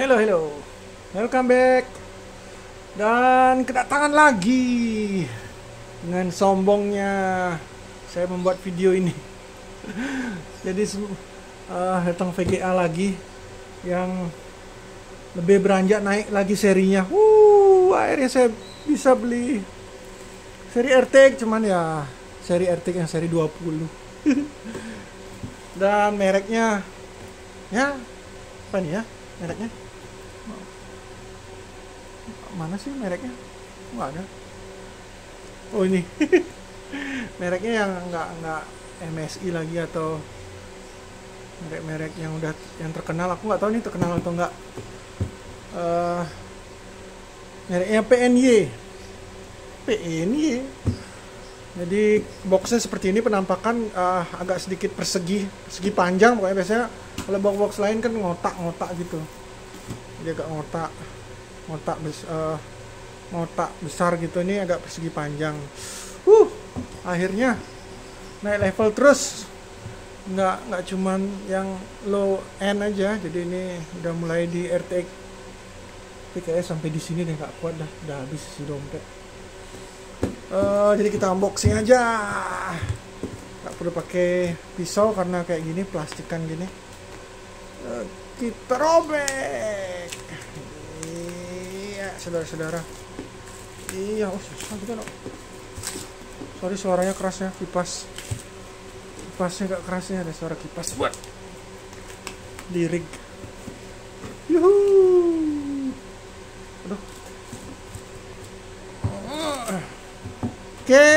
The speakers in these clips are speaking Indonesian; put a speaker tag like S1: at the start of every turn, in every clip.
S1: Hello, hello. Welcome back. Dan kedatangan lagi dengan sombongnya saya membuat video ini. Jadi eh, datang VGA lagi yang lebih beranjak naik lagi serinya. Wuh, akhirnya saya bisa beli seri RTX cuman ya seri RTX yang seri 20. Dan mereknya ya apa nih ya mereknya mana sih mereknya? Nggak ada? Oh ini. Mereknya yang nggak nggak MSI lagi atau merek-merek yang udah yang terkenal. Aku nggak tahu nih terkenal atau enggak eh mereknya PNY PNY jadi boxnya seperti ini penampakan eh, agak sedikit persegi persegi panjang. Pokoknya biasanya kalau box-box lain kan ngotak-ngotak gitu. Dia agak ngotak ngotak bes, eh, ngotak besar gitu ini agak persegi panjang. Uh akhirnya naik level terus. Nggak nggak cuman yang low end aja jadi ini udah mulai di RTX kayaknya sampai di sini deh nggak kuat dah udah habis si dompet. Eh, jadi kita unboxing aja. Nggak perlu pakai pisau karena kayak gini plastikan gini. Eh, kita robek saudara-saudara. Iya oh susah juga no. sorry suaranya keras ya kipas. Kipasnya gak keras ya ada suara kipas. Buat. Lirik. Yuhu. Aduh. Oke.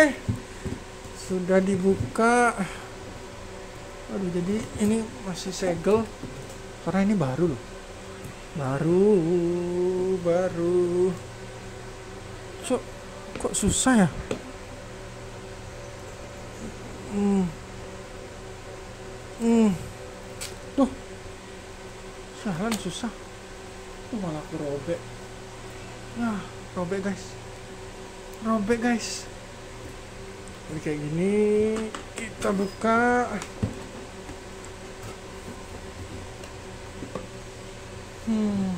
S1: Sudah dibuka. Aduh jadi ini masih segel. Karena ini baru loh baru baru. So kok susah ya? Hmm. Hmm. Tuh. Jalan susah. Tuh malah aku robek. Nah robek guys. Robek guys. Jadi kayak gini kita buka Hmm.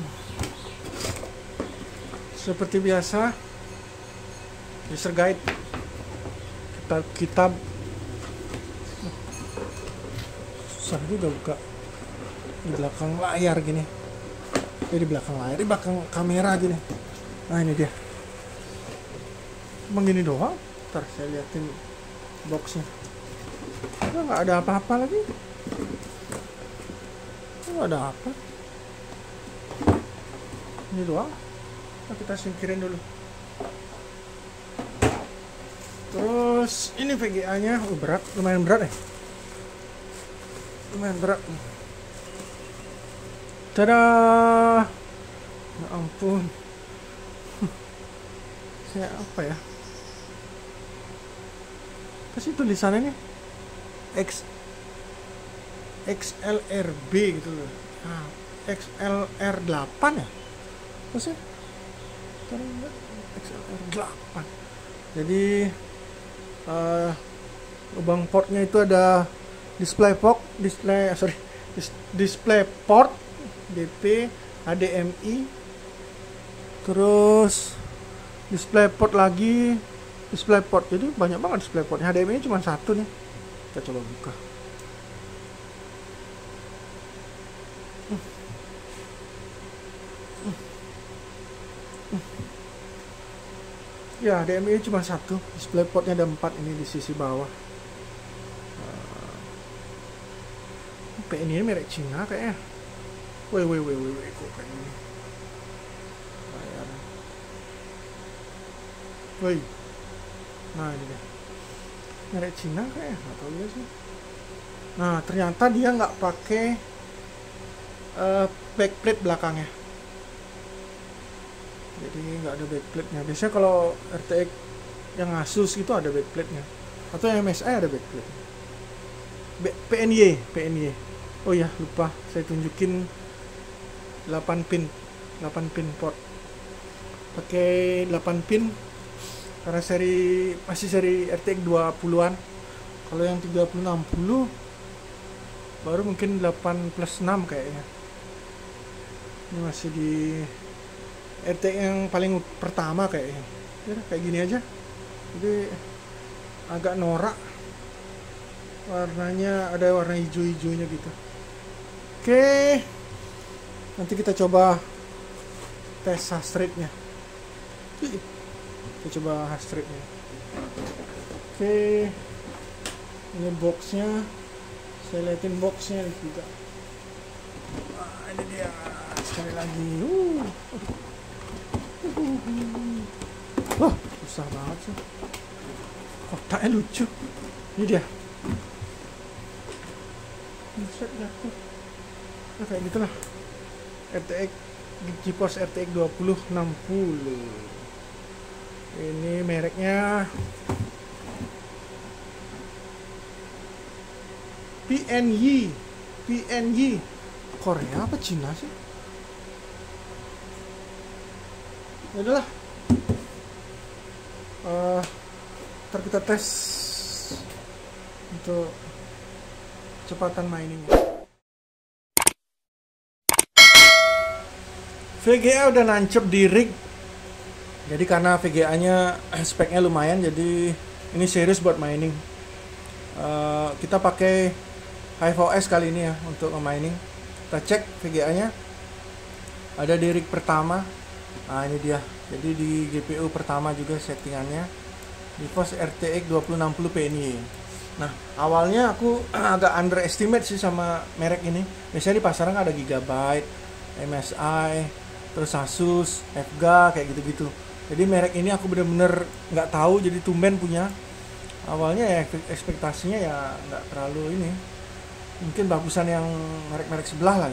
S1: Seperti biasa, user guide kita kitab susah juga buka di belakang layar gini. Jadi di belakang layar, di belakang kamera gini. Nah ini dia. Emang gini doang. Ntar saya liatin boxnya. Nggak ada apa-apa lagi. Nggak ada apa ini doang. Nah, kita singkirin dulu? Terus ini VGA nya oh, berat. Lumayan berat ya lumayan berat. Tada ya ampun. Saya apa ya? Apa sih tulisannya nih X XLRB gitu loh. Nah, XLR 8 ya apa sih? XLR 8 jadi uh, lubang portnya itu ada display port display sorry dis, display port DP HDMI terus display port lagi display port. Jadi banyak banget display portnya. HDMI cuma satu nih. Kita coba buka Ya, HDMI cuma satu. DisplayPortnya ada empat ini di sisi bawah. Uh, ini merek Cina kayaknya. Woi, woi, woi, woi, woi, kok kayak gini? Layar. Woi. Nah, ini dia. Merek Cina kayaknya, nggak tahu juga sih. Nah, ternyata dia nggak pakai uh, backplate belakangnya jadi nggak ada backplate nya biasanya kalau RTX yang Asus itu ada backplate nya atau yang MSI ada backplate B PNY PNY oh ya lupa. Saya tunjukin 8 pin. 8 pin port. Pakai 8 pin. Karena seri masih seri RTX 20-an kalau yang 3060 baru mungkin 8 plus 6 kayaknya. Ini masih di RT yang paling pertama kayaknya. Ya kayak gini aja. Jadi agak norak. Warnanya ada warna hijau-hijaunya gitu. Oke. Nanti kita coba tes hash rate-nya kita coba hash rate-nya oke. Ini boxnya. Saya liatin boxnya juga. Nah, ini dia. Sekali lagi. Uh. Wah, susah banget sih. Kotaknya lucu. Ini dia. Set jatuh. Nah, kayak gitulah. RTX GeForce RTX 2060. Ini mereknya PNY. PNY. Korea apa Cina sih? Ya udahlah uh, ntar kita tes untuk kecepatan miningnya. VGA udah nancep di rig. Jadi karena VGA nya speknya lumayan jadi ini serius buat mining. Uh, kita pakai HiveOS kali ini ya untuk mining kita cek VGA nya ada di rig pertama nah ini dia. Jadi di GPU pertama juga settingannya. GeForce RTX 2060 PNY nah awalnya aku agak underestimate sih sama merek ini. Biasanya di pasaran ada Gigabyte MSI terus Asus FGA kayak gitu-gitu. Jadi merek ini aku bener-bener nggak tahu jadi tumben punya. Awalnya ya ekspektasinya ya nggak terlalu ini. Mungkin bagusan yang merek-merek sebelah lah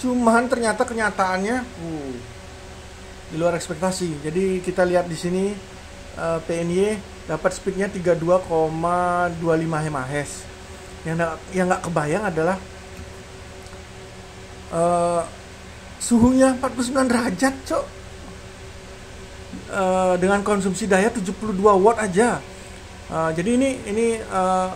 S1: cuman ternyata kenyataannya uh, di luar ekspektasi. Jadi kita lihat di sini uh, eh, PNY dapat speednya 32,25 mHz. Yang gak, yang nggak kebayang adalah uh, suhunya 49 derajat, cok. Uh, dengan konsumsi daya 72 watt aja. Uh, jadi ini ini uh,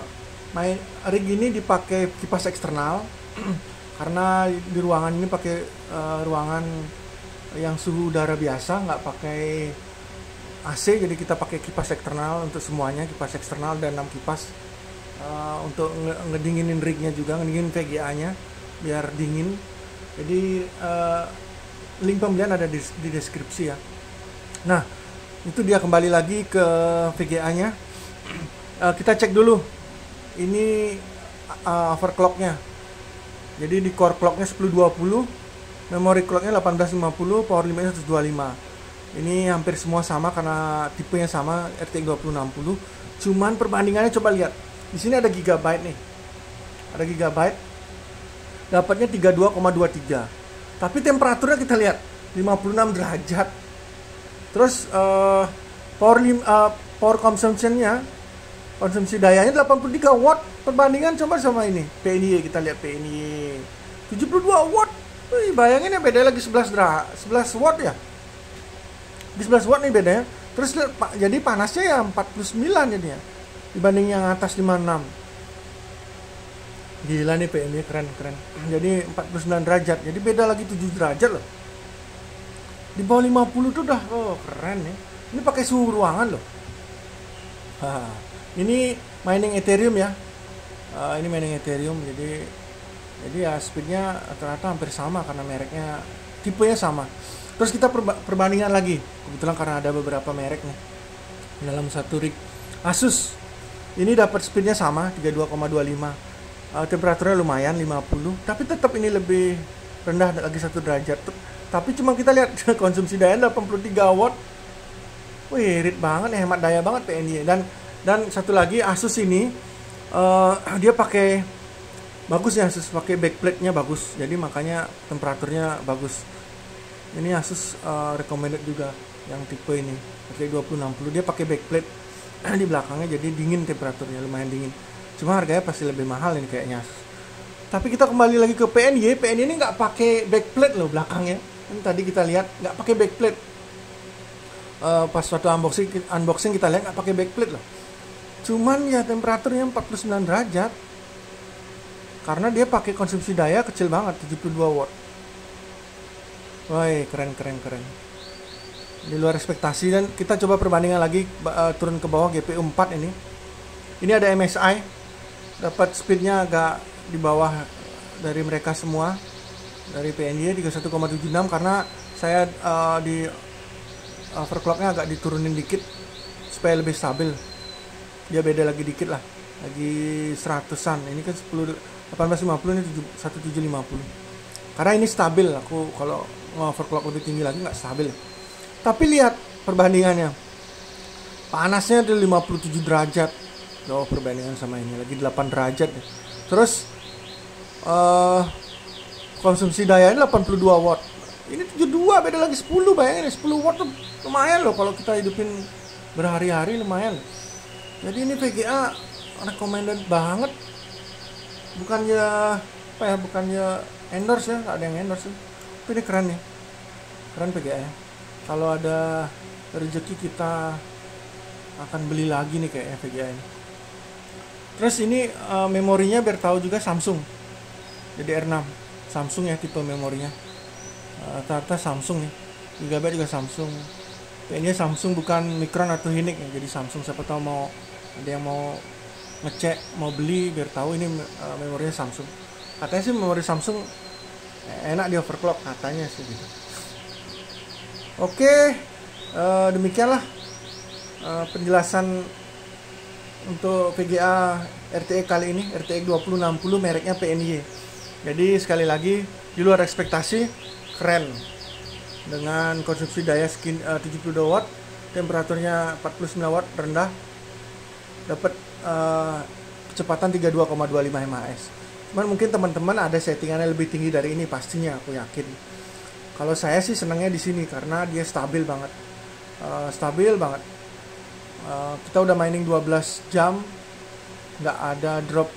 S1: main rig ini dipakai kipas eksternal karena di ruangan ini pakai uh, ruangan yang suhu udara biasa nggak pakai AC jadi kita pakai kipas eksternal untuk semuanya kipas eksternal dan 6 kipas. Uh, untuk nge ngedinginin rignya juga ngedingin VGA nya biar dingin. Jadi uh, link pembelian ada di, di deskripsi ya. Nah itu dia kembali lagi ke VGA nya uh, kita cek dulu. Ini uh, overclocknya. Jadi di core clocknya 1020 Memory clocknya 1850, power limitnya 125. Ini hampir semua sama karena tipenya sama RTX 2060. Cuman perbandingannya coba lihat. Di sini ada gigabyte nih. Ada gigabyte. Dapatnya 32,23. Tapi temperaturnya kita lihat 56 derajat. Terus uh, power lim, uh, power consumptionnya konsumsi dayanya 83 watt perbandingan coba sama ini PNY kita lihat PNY 72 watt Wih, bayangin ya beda lagi 11 dra 11 watt ya. Di 11 watt nih bedanya. Terus jadi panasnya ya 49 jadinya dibanding yang atas 56. Gila nih PMI keren keren. Jadi 49 derajat. Jadi beda lagi 7 derajat loh. Di bawah 50 tuh udah oh keren ya. Ini pakai suhu ruangan loh. Ini mining Ethereum ya. Uh, ini mining Ethereum jadi jadi ya speednya rata-rata hampir sama karena mereknya tipenya sama. Terus kita perba perbandingan lagi. Kebetulan karena ada beberapa merek nih dalam satu rig. Asus ini dapat speednya sama 32,25 uh, eh, temperaturnya lumayan 50 tapi tetap ini lebih rendah lagi satu derajat. Tapi cuma kita lihat konsumsi daya 83 watt. Wih irit banget hemat daya banget PNY dan dan satu lagi Asus ini uh, dia pakai bagus ya Asus pakai backplate-nya bagus. Jadi makanya temperaturnya bagus. Ini Asus uh, recommended juga yang tipe ini. Pakai 2060 dia pakai backplate. Di belakangnya jadi dingin temperaturnya lumayan dingin. Cuma harganya pasti lebih mahal ini kayaknya Asus. Tapi kita kembali lagi ke PNY PNY ini nggak pakai backplate loh belakangnya. Ini tadi kita lihat nggak pakai backplate. Uh, pas waktu unboxing unboxing kita lihat nggak pakai backplate loh. Cuman ya temperaturnya 49 derajat karena dia pakai konsumsi daya kecil banget 72 watt Woi, keren keren keren. Di luar ekspektasi dan kita coba perbandingan lagi uh, turun ke bawah GPU 4 ini. Ini ada MSI. Dapat speednya agak di bawah dari mereka semua. Dari PNY 31,76 karena saya uh, di overclocknya agak diturunin dikit supaya lebih stabil. Dia beda lagi dikit lah. Lagi seratusan. Ini kan 10 1850 ini 1750. Karena ini stabil aku kalau overclock lebih tinggi lagi nggak stabil. Tapi lihat perbandingannya. Panasnya di 57 derajat. Oh perbandingan sama ini lagi 8 derajat. Terus uh, konsumsi daya ini 82 watt. Ini 72 beda lagi 10 bayangin 10 watt tuh lumayan loh kalau kita hidupin berhari-hari lumayan. Jadi ini VGA recommended banget bukannya apa ya bukannya endorse ya ada yang endorse ya. Tapi ini keren nih. Keren PGA ya. Kalau ada rezeki kita akan beli lagi nih kayak VGA ini. Terus ini uh, memorinya biar tahu juga Samsung. Jadi R6 Samsung ya tipe memorinya. Uh, ternyata Samsung nih. Gigabyte juga Samsung. Ini Samsung bukan Micron atau Hynix ya. Jadi Samsung siapa tahu mau ada yang mau ngecek mau beli biar tahu ini uh, memorinya Samsung. Katanya sih memori Samsung enak di overclock katanya sih gitu. Oke uh, demikianlah uh, penjelasan untuk VGA RTX kali ini RTX 2060 mereknya PNY jadi sekali lagi di luar ekspektasi keren. Dengan konsumsi daya skin uh, 72 watt temperaturnya 49 watt rendah dapat uh, kecepatan 32,25 mAh cuman mungkin teman-teman ada settingannya lebih tinggi dari ini pastinya aku yakin. Kalau saya sih senangnya di sini karena dia stabil banget. Uh, stabil banget. Uh, kita udah mining 12 jam nggak ada drop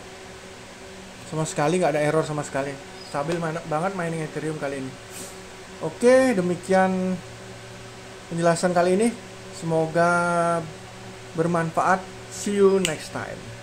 S1: sama sekali nggak ada error sama sekali. Stabil banget mining ethereum kali ini. Oke demikian penjelasan kali ini. Semoga bermanfaat see you next time